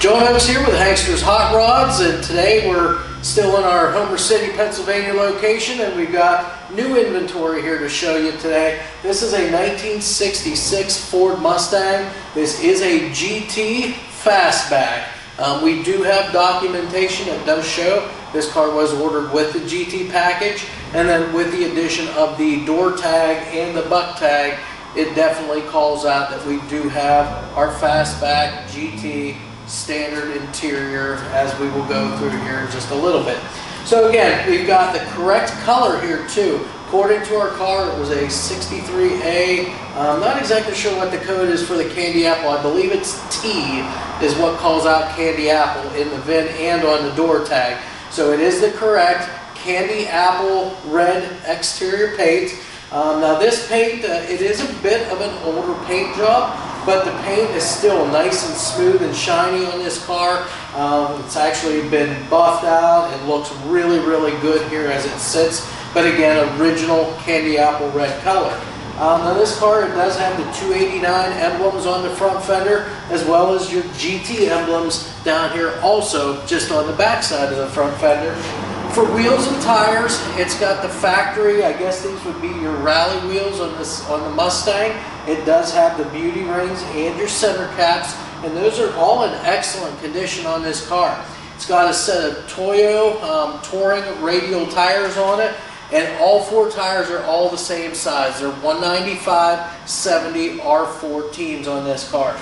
John Oaks here with Hankster's Hot Rods, and today we're still in our Homer City, Pennsylvania location, and we've got new inventory here to show you today. This is a 1966 Ford Mustang. This is a GT Fastback. Um, we do have documentation that does show this car was ordered with the GT package, and then with the addition of the door tag and the buck tag, it definitely calls out that we do have our Fastback GT standard interior as we will go through here in just a little bit. So again, we've got the correct color here too. According to our car, it was a 63A. I'm not exactly sure what the code is for the candy apple. I believe it's T is what calls out candy apple in the VIN and on the door tag. So it is the correct candy apple red exterior paint. Um, now this paint, uh, it is a bit of an older paint job, but the paint is still nice and smooth and shiny on this car. Um, it's actually been buffed out. It looks really, really good here as it sits. But again, original candy apple red color. Um, now this car does have the 289 emblems on the front fender as well as your GT emblems down here also just on the back side of the front fender. For wheels and tires, it's got the factory, I guess these would be your rally wheels on this on the Mustang. It does have the beauty rings and your center caps, and those are all in excellent condition on this car. It's got a set of Toyo um, Touring radial tires on it, and all four tires are all the same size. They're 195 70 R14s on this car.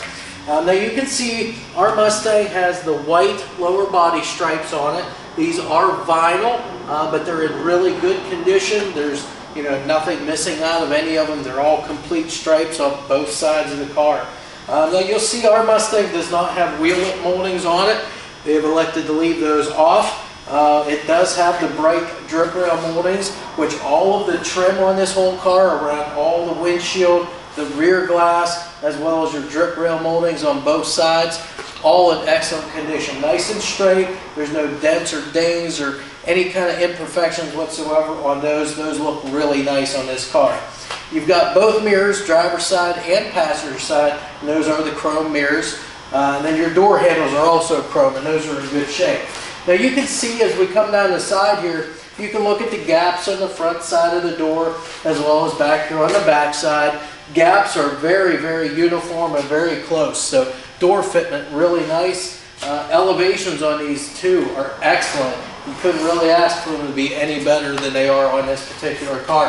Um, now you can see our Mustang has the white lower body stripes on it. These are vinyl, uh, but they're in really good condition. There's you know nothing missing out of any of them. They're all complete stripes on both sides of the car. Uh, now you'll see our Mustang does not have wheel moldings on it. They've elected to leave those off. Uh, it does have the bright drip rail moldings, which all of the trim on this whole car around all the windshield, the rear glass, as well as your drip rail moldings on both sides all in excellent condition. Nice and straight. There's no dents or dings or any kind of imperfections whatsoever on those. Those look really nice on this car. You've got both mirrors, driver side and passenger side, and those are the chrome mirrors. Uh, and then your door handles are also chrome, and those are in good shape. Now you can see as we come down the side here, you can look at the gaps on the front side of the door as well as back here on the back side. Gaps are very, very uniform and very close. So Door fitment, really nice. Uh, elevations on these two are excellent. You couldn't really ask for them to be any better than they are on this particular car.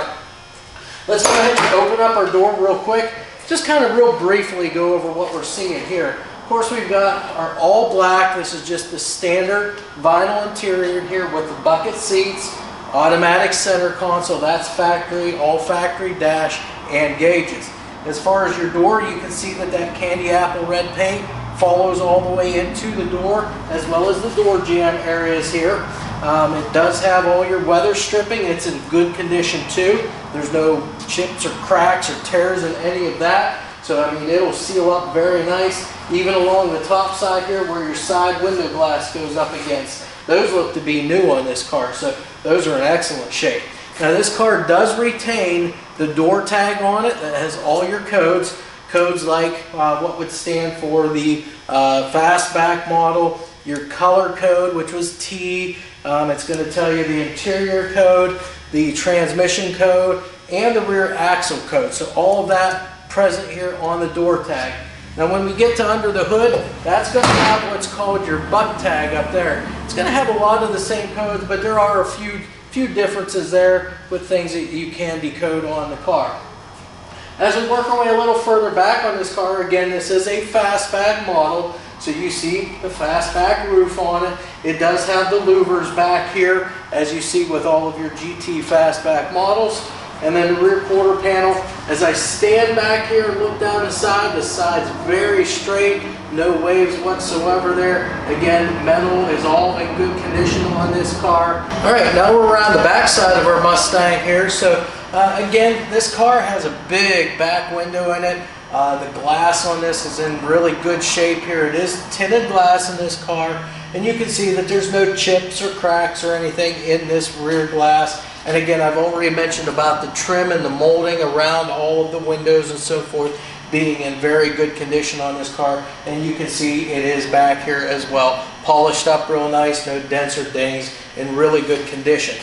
Let's go ahead and open up our door real quick. Just kind of real briefly go over what we're seeing here. Of course, we've got our all black. This is just the standard vinyl interior here with the bucket seats, automatic center console. That's factory, all factory dash and gauges. As far as your door, you can see that that candy apple red paint follows all the way into the door as well as the door jamb areas here. Um, it does have all your weather stripping. It's in good condition too. There's no chips or cracks or tears in any of that. So I mean it'll seal up very nice. Even along the top side here where your side window glass goes up against. Those look to be new on this car. So those are in excellent shape. Now this car does retain the door tag on it that has all your codes. Codes like uh, what would stand for the uh, fastback model, your color code, which was T. Um, it's going to tell you the interior code, the transmission code, and the rear axle code. So all of that present here on the door tag. Now when we get to under the hood, that's going to have what's called your buck tag up there. It's going to have a lot of the same codes, but there are a few few differences there with things that you can decode on the car. As we work our way a little further back on this car, again, this is a fastback model. So you see the fastback roof on it. It does have the louvers back here, as you see with all of your GT fastback models. And then the rear quarter panel, as I stand back here and look down the side, the side's very straight, no waves whatsoever there. Again, metal is all in good condition on this car. All right, now we're around the back side of our Mustang here. So uh, again, this car has a big back window in it. Uh, the glass on this is in really good shape here. It is tinted glass in this car. And you can see that there's no chips or cracks or anything in this rear glass. And again, I've already mentioned about the trim and the molding around all of the windows and so forth. being in very good condition on this car. And you can see it is back here as well. Polished up real nice, no dents or dings, in really good condition.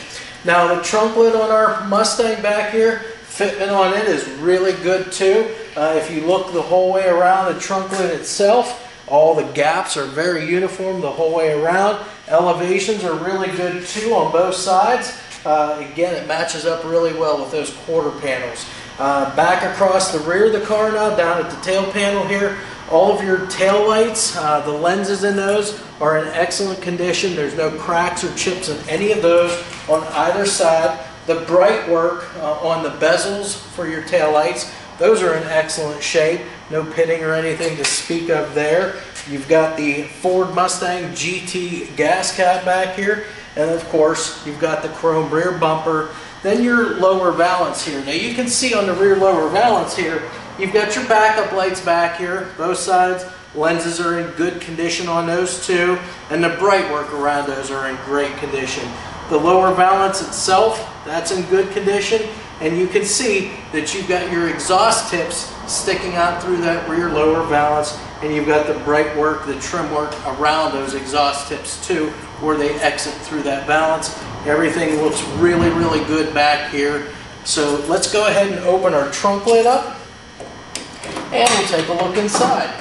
Now the trunk lid on our Mustang back here, fitment on it is really good too. Uh, if you look the whole way around the trunk lid itself, all the gaps are very uniform the whole way around. Elevations are really good too on both sides. Uh, again, it matches up really well with those quarter panels. Uh, back across the rear of the car now, down at the tail panel here, all of your tail lights, uh, the lenses in those are in excellent condition. There's no cracks or chips in any of those on either side. The bright work uh, on the bezels for your tail lights, those are in excellent shape. No pitting or anything to speak of there. You've got the Ford Mustang GT gas cap back here. And of course, you've got the chrome rear bumper. Then your lower valance here. Now you can see on the rear lower valance here, you've got your backup lights back here, both sides. Lenses are in good condition on those two. And the bright work around those are in great condition. The lower valance itself, that's in good condition. And you can see that you've got your exhaust tips sticking out through that rear lower valance and you've got the bright work, the trim work around those exhaust tips too where they exit through that valance. Everything looks really, really good back here. So let's go ahead and open our trunk lid up and we'll take a look inside.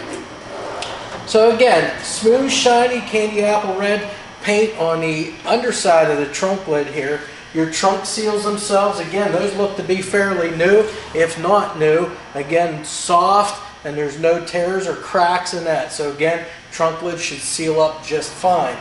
So again, smooth, shiny, candy apple red paint on the underside of the trunk lid here. Your trunk seals themselves, again, those look to be fairly new, if not new. Again, soft, and there's no tears or cracks in that. So again, trunk lid should seal up just fine.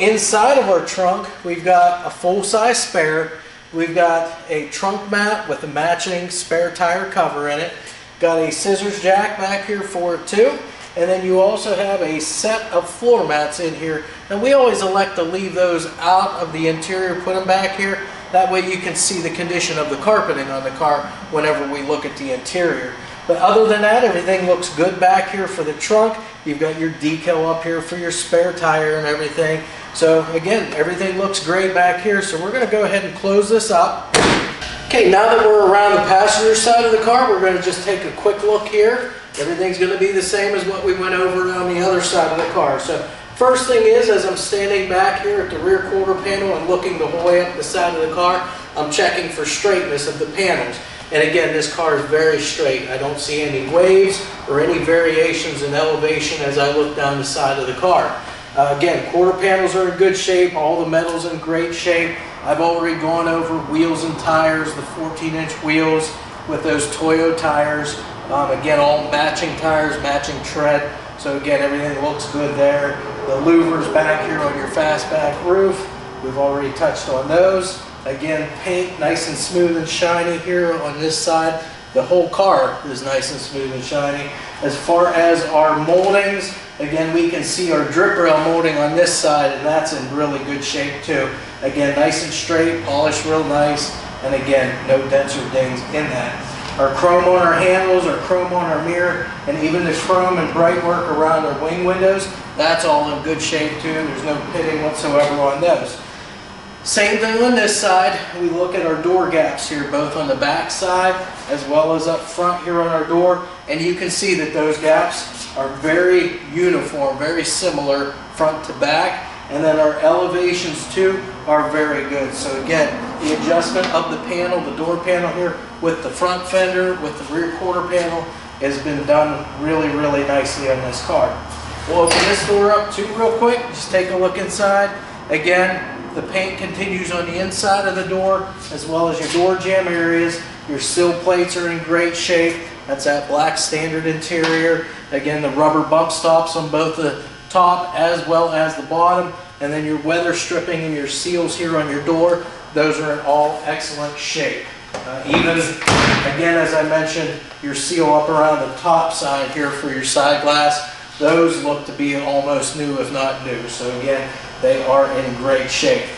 Inside of our trunk, we've got a full-size spare. We've got a trunk mat with a matching spare tire cover in it. Got a scissors jack back here for it too. And then you also have a set of floor mats in here. And we always elect to leave those out of the interior, put them back here. That way you can see the condition of the carpeting on the car whenever we look at the interior. But other than that, everything looks good back here for the trunk. You've got your decal up here for your spare tire and everything. So again, everything looks great back here. So we're going to go ahead and close this up. Okay, now that we're around the passenger side of the car, we're going to just take a quick look here. Everything's going to be the same as what we went over on the other side of the car. So first thing is, as I'm standing back here at the rear quarter panel and looking the whole way up the side of the car, I'm checking for straightness of the panels. And again, this car is very straight. I don't see any waves or any variations in elevation as I look down the side of the car. Uh, again, quarter panels are in good shape, all the metal's in great shape. I've already gone over wheels and tires, the 14 inch wheels with those Toyo tires. Um, again, all matching tires, matching tread. So again, everything looks good there. The louvers back here on your fastback roof, we've already touched on those. Again, paint nice and smooth and shiny here on this side. The whole car is nice and smooth and shiny. As far as our moldings, Again, we can see our drip rail molding on this side, and that's in really good shape too. Again, nice and straight, polished real nice, and again, no dents or dings in that. Our chrome on our handles, our chrome on our mirror, and even the chrome and bright work around our wing windows, that's all in good shape too. There's no pitting whatsoever on those. Same thing on this side. We look at our door gaps here, both on the back side as well as up front here on our door. And you can see that those gaps are very uniform, very similar front to back. And then our elevations too are very good. So again, the adjustment of the panel, the door panel here with the front fender, with the rear quarter panel has been done really, really nicely on this car. We'll open this door up too real quick. Just take a look inside. Again, the paint continues on the inside of the door as well as your door jamb areas. Your sill plates are in great shape. That's that black standard interior. Again, the rubber bump stops on both the top as well as the bottom. And then your weather stripping and your seals here on your door, those are in all excellent shape. Uh, even, again, as I mentioned, your seal up around the top side here for your side glass, those look to be almost new, if not new. So again, they are in great shape.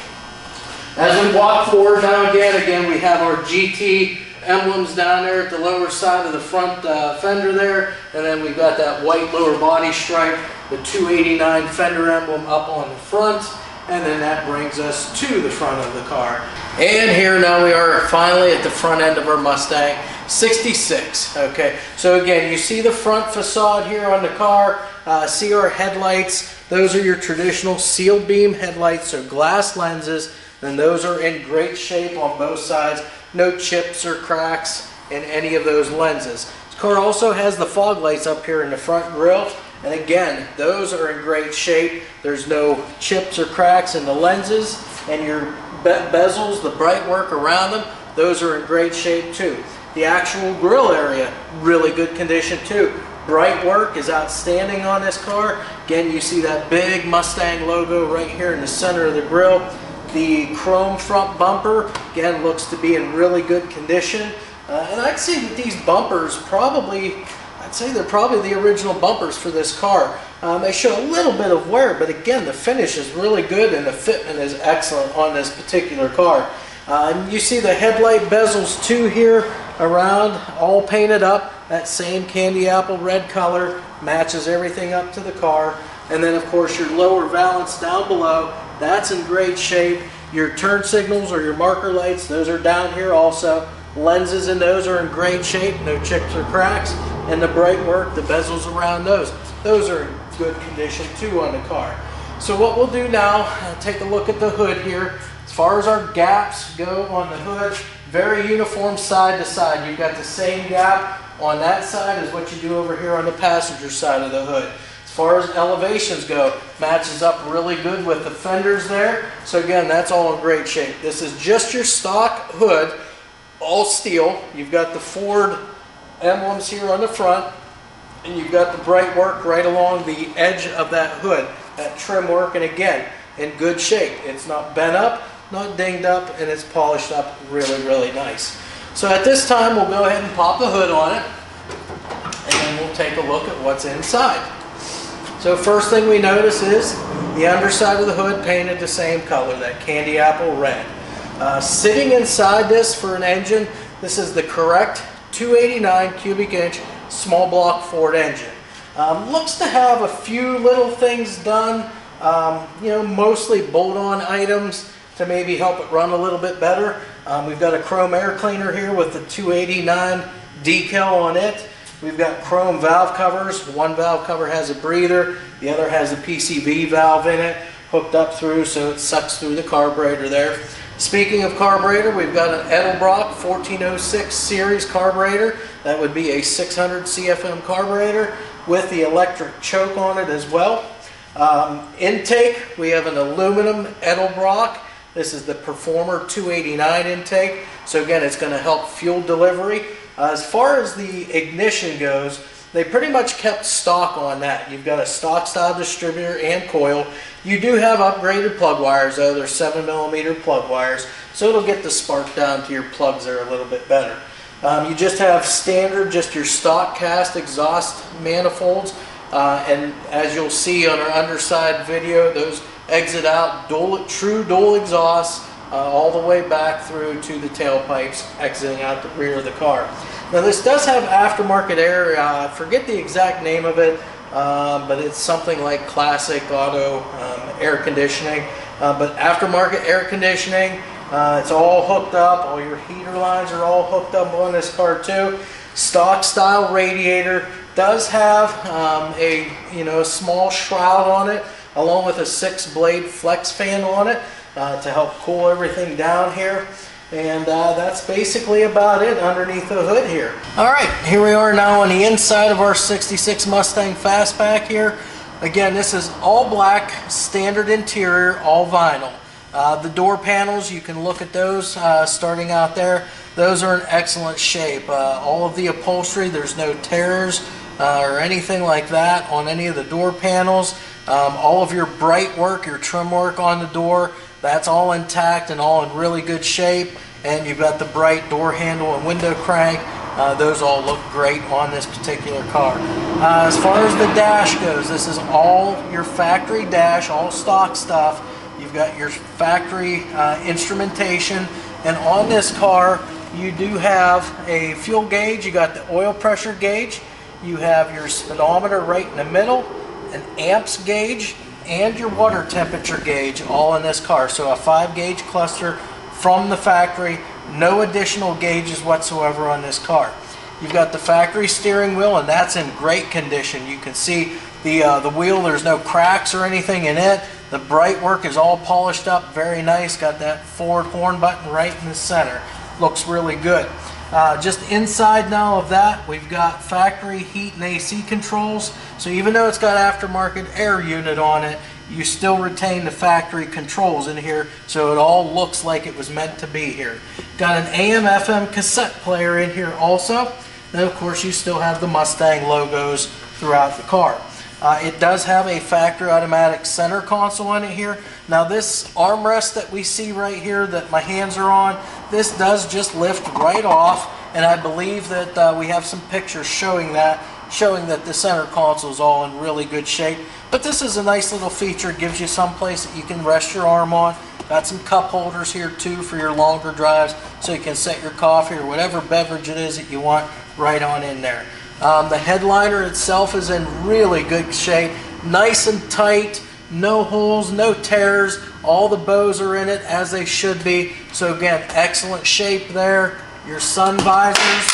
As we walk forward now again, again we have our GT emblems down there at the lower side of the front uh, fender there. And then we've got that white lower body stripe, the 289 fender emblem up on the front. And then that brings us to the front of the car. And here now we are finally at the front end of our Mustang. 66. Okay, so again, you see the front facade here on the car. Uh, see our headlights. Those are your traditional sealed beam headlights, so glass lenses, and those are in great shape on both sides. No chips or cracks in any of those lenses. This car also has the fog lights up here in the front grille. And again, those are in great shape. There's no chips or cracks in the lenses and your be bezels, the bright work around them, those are in great shape too. The actual grill area, really good condition too. Bright work is outstanding on this car. Again, you see that big Mustang logo right here in the center of the grill. The chrome front bumper, again, looks to be in really good condition. Uh, and I'd say that these bumpers probably I'd say they're probably the original bumpers for this car. Um, they show a little bit of wear, but again, the finish is really good and the fitment is excellent on this particular car. Uh, you see the headlight bezels too here around, all painted up. That same candy apple red color matches everything up to the car. And then of course your lower valance down below, that's in great shape. Your turn signals or your marker lights, those are down here also. Lenses in those are in great shape, no chips or cracks and the bright work, the bezels around those. Those are in good condition too on the car. So what we'll do now, uh, take a look at the hood here. As far as our gaps go on the hood, very uniform side to side. You've got the same gap on that side as what you do over here on the passenger side of the hood. As far as elevations go, matches up really good with the fenders there. So again, that's all in great shape. This is just your stock hood, all steel. You've got the Ford emblems here on the front, and you've got the bright work right along the edge of that hood, that trim work, and again, in good shape. It's not bent up, not dinged up, and it's polished up really, really nice. So at this time, we'll go ahead and pop the hood on it, and we'll take a look at what's inside. So first thing we notice is the underside of the hood painted the same color, that candy apple red. Uh, sitting inside this for an engine, this is the correct 289 cubic inch small block Ford engine. Um, looks to have a few little things done, um, you know, mostly bolt-on items to maybe help it run a little bit better. Um, we've got a chrome air cleaner here with the 289 decal on it. We've got chrome valve covers. One valve cover has a breather, the other has a PCV valve in it hooked up through so it sucks through the carburetor there. Speaking of carburetor, we've got an Edelbrock 1406 series carburetor. That would be a 600 CFM carburetor with the electric choke on it as well. Um, intake, we have an aluminum Edelbrock. This is the Performer 289 intake. So again, it's going to help fuel delivery. Uh, as far as the ignition goes, they pretty much kept stock on that. You've got a stock style distributor and coil. You do have upgraded plug wires though. They're 7 millimeter plug wires. So it'll get the spark down to your plugs there a little bit better. Um, you just have standard, just your stock cast exhaust manifolds. Uh, and as you'll see on our underside video, those exit out dual, true dual exhaust uh, all the way back through to the tailpipes exiting out the rear of the car. Now this does have aftermarket air, uh, forget the exact name of it, uh, but it's something like classic auto um, air conditioning. Uh, but aftermarket air conditioning, uh, it's all hooked up, all your heater lines are all hooked up on this car too. Stock style radiator does have um, a you know small shroud on it along with a six blade flex fan on it uh, to help cool everything down here. And uh, that's basically about it underneath the hood here. All right, here we are now on the inside of our 66 Mustang Fastback here. Again, this is all black, standard interior, all vinyl. Uh, the door panels, you can look at those uh, starting out there. Those are in excellent shape. Uh, all of the upholstery, there's no tears uh, or anything like that on any of the door panels. Um, all of your bright work, your trim work on the door, that's all intact and all in really good shape. And you've got the bright door handle and window crank. Uh, those all look great on this particular car. Uh, as far as the dash goes, this is all your factory dash, all stock stuff. You've got your factory uh, instrumentation. And on this car, you do have a fuel gauge. You got the oil pressure gauge. You have your speedometer right in the middle, an amps gauge, and your water temperature gauge all in this car. So a 5 gauge cluster from the factory No additional gauges whatsoever on this car. You've got the factory steering wheel, and that's in great condition. You can see the uh, the wheel. There's no cracks or anything in it. The bright work is all polished up, very nice. Got that Ford horn button right in the center. Looks really good. Uh, just inside now of that, we've got factory heat and AC controls. So even though it's got aftermarket air unit on it, you still retain the factory controls in here so it all looks like it was meant to be here. Got an AM FM cassette player in here also. Then of course you still have the Mustang logos throughout the car. Uh, it does have a factory automatic center console in it here. Now this armrest that we see right here that my hands are on, this does just lift right off and I believe that uh, we have some pictures showing that showing that the center console is all in really good shape. But this is a nice little feature. It gives you some place that you can rest your arm on. Got some cup holders here too for your longer drives so you can set your coffee or whatever beverage it is that you want right on in there. Um, the headliner itself is in really good shape, nice and tight, no holes, no tears. All the bows are in it as they should be. So again, excellent shape there. Your sun visors,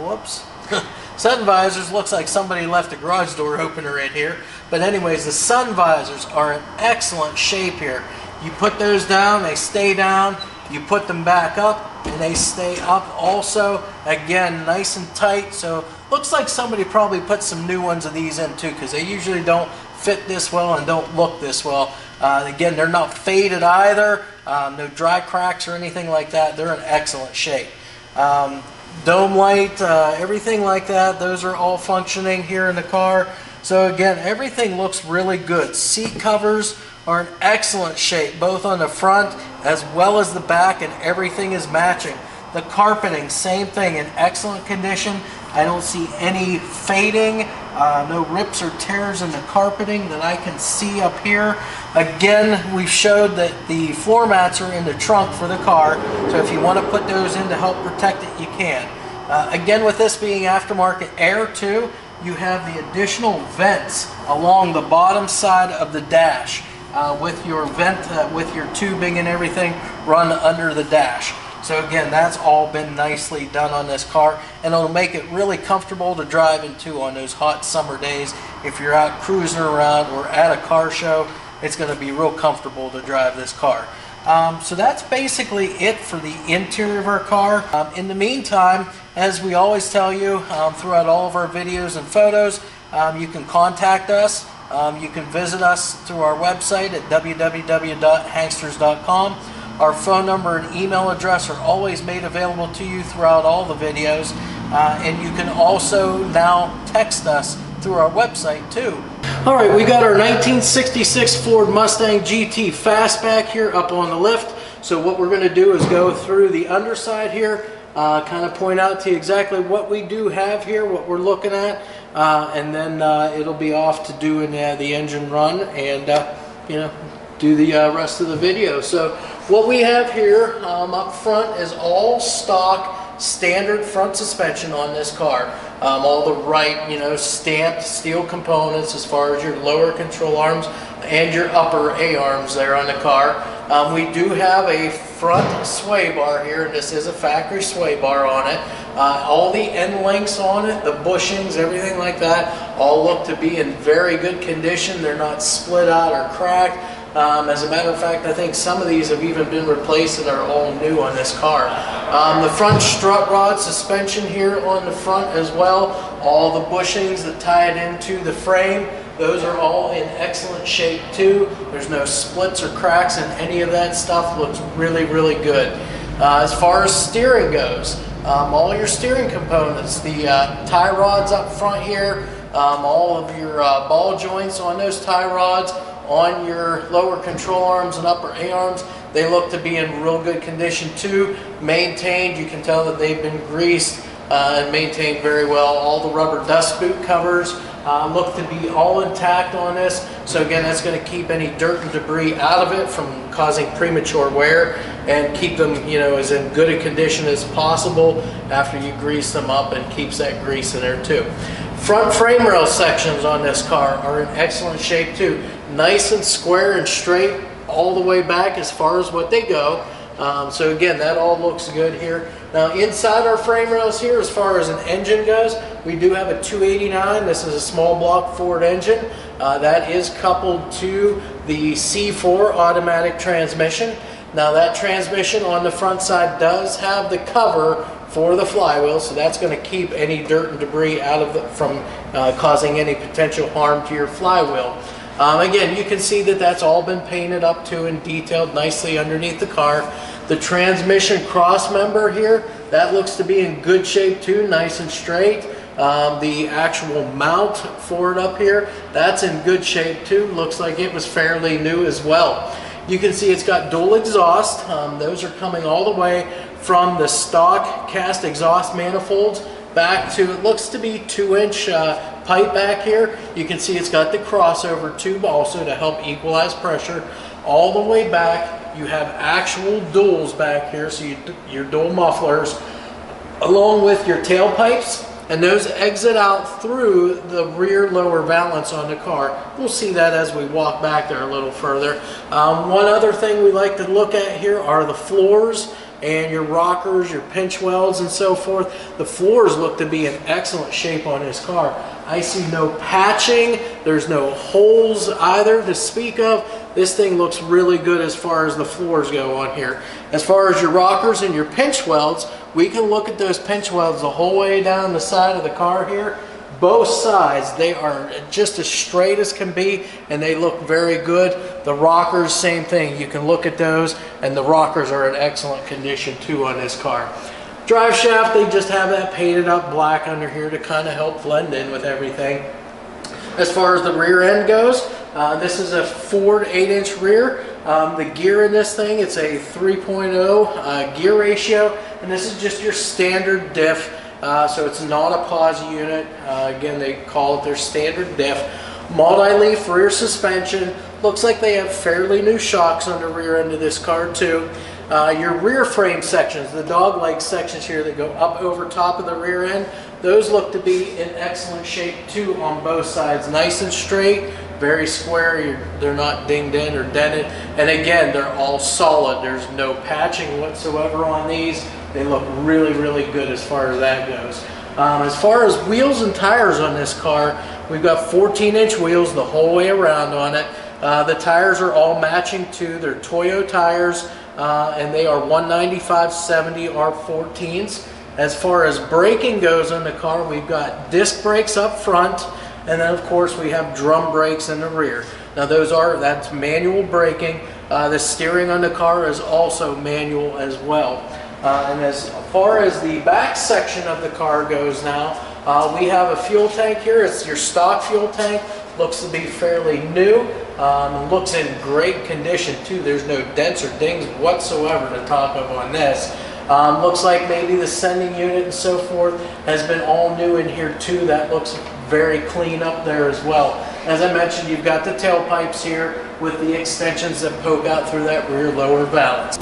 whoops. sun visors looks like somebody left a garage door opener in here. But anyways, the sun visors are in excellent shape here. You put those down, they stay down. You put them back up and they stay up also. Again, nice and tight. So looks like somebody probably put some new ones of these in too because they usually don't fit this well and don't look this well. Uh, again, they're not faded either. Um, no dry cracks or anything like that. They're in excellent shape. Um, dome light, uh, everything like that. Those are all functioning here in the car. So again, everything looks really good. Seat covers are in excellent shape, both on the front as well as the back, and everything is matching. The carpeting, same thing, in excellent condition. I don't see any fading, uh, no rips or tears in the carpeting that I can see up here. Again, we showed that the floor mats are in the trunk for the car, so if you want to put those in to help protect it, you can. Uh, again, with this being aftermarket air too, you have the additional vents along the bottom side of the dash uh, with your vent, uh, with your tubing and everything run under the dash. So again, that's all been nicely done on this car and it'll make it really comfortable to drive into on those hot summer days. If you're out cruising around or at a car show, it's going to be real comfortable to drive this car. Um, so that's basically it for the interior of our car. Um, in the meantime, as we always tell you um, throughout all of our videos and photos, um, you can contact us. Um, you can visit us through our website at www.hanksters.com. Our phone number and email address are always made available to you throughout all the videos. Uh, and you can also now text us through our website too. All right, we got our 1966 Ford Mustang GT Fastback here up on the lift. So what we're going to do is go through the underside here, uh, kind of point out to you exactly what we do have here, what we're looking at, uh, and then uh, it'll be off to doing uh, the engine run and, uh, you know, do the uh, rest of the video. So what we have here um, up front is all stock standard front suspension on this car. Um, all the right, you know, stamped steel components as far as your lower control arms and your upper A-arms there on the car. Um, we do have a front sway bar here, and this is a factory sway bar on it. Uh, all the end links on it, the bushings, everything like that, all look to be in very good condition. They're not split out or cracked. Um, as a matter of fact, I think some of these have even been replaced and are all new on this car. Um, the front strut rod suspension here on the front as well. All the bushings that tie it into the frame, those are all in excellent shape too. There's no splits or cracks and any of that stuff looks really, really good. Uh, as far as steering goes, um, all your steering components, the uh, tie rods up front here, um, all of your uh, ball joints on those tie rods, on your lower control arms and upper A-arms. They look to be in real good condition too. Maintained, you can tell that they've been greased uh, and maintained very well. All the rubber dust boot covers uh, look to be all intact on this. So again, that's going to keep any dirt and debris out of it from causing premature wear and keep them, you know, as in good a condition as possible after you grease them up and keeps that grease in there too. Front frame rail sections on this car are in excellent shape too. Nice and square and straight all the way back as far as what they go. Um, so again, that all looks good here. Now inside our frame rails here, as far as an engine goes, we do have a 289. This is a small block Ford engine. Uh, that is coupled to the C4 automatic transmission. Now that transmission on the front side does have the cover for the flywheel, so that's going to keep any dirt and debris out of the, from uh, causing any potential harm to your flywheel. Um, again, you can see that that's all been painted up to and detailed nicely underneath the car. The transmission cross member here, that looks to be in good shape too, nice and straight. Um, the actual mount for it up here, that's in good shape too. Looks like it was fairly new as well. You can see it's got dual exhaust. Um, those are coming all the way from the stock cast exhaust manifolds back to, it looks to be two inch uh, pipe back here. You can see it's got the crossover tube also to help equalize pressure. All the way back, you have actual duals back here, so you, your dual mufflers, along with your tailpipes, and those exit out through the rear lower valance on the car. We'll see that as we walk back there a little further. Um, one other thing we like to look at here are the floors and your rockers, your pinch welds and so forth. The floors look to be in excellent shape on this car. I see no patching, there's no holes either to speak of. This thing looks really good as far as the floors go on here. As far as your rockers and your pinch welds, we can look at those pinch welds the whole way down the side of the car here both sides they are just as straight as can be and they look very good the rockers same thing you can look at those and the rockers are in excellent condition too on this car drive shaft they just have that painted up black under here to kind of help blend in with everything as far as the rear end goes uh, this is a Ford 8 inch rear um, the gear in this thing it's a 3.0 uh, gear ratio and this is just your standard diff uh, so it's not a posi unit. Uh, again, they call it their standard diff. Multi-leaf rear suspension. Looks like they have fairly new shocks on the rear end of this car too. Uh, your rear frame sections, the dog leg sections here that go up over top of the rear end, those look to be in excellent shape too on both sides. Nice and straight, very square, they're not dinged in or dented. And again, they're all solid. There's no patching whatsoever on these. They look really, really good as far as that goes. Um, as far as wheels and tires on this car, we've got 14 inch wheels the whole way around on it. Uh, the tires are all matching to their Toyo tires uh, and they are 195-70 R14s. As far as braking goes in the car, we've got disc brakes up front and then of course we have drum brakes in the rear. Now those are, that's manual braking. Uh, the steering on the car is also manual as well. Uh, and as far as the back section of the car goes now, uh, we have a fuel tank here. It's your stock fuel tank. Looks to be fairly new. Um, looks in great condition too. There's no dents or dings whatsoever to talk of on this. Um, looks like maybe the sending unit and so forth has been all new in here too. That looks very clean up there as well. As I mentioned, you've got the tailpipes here with the extensions that poke out through that rear lower valance.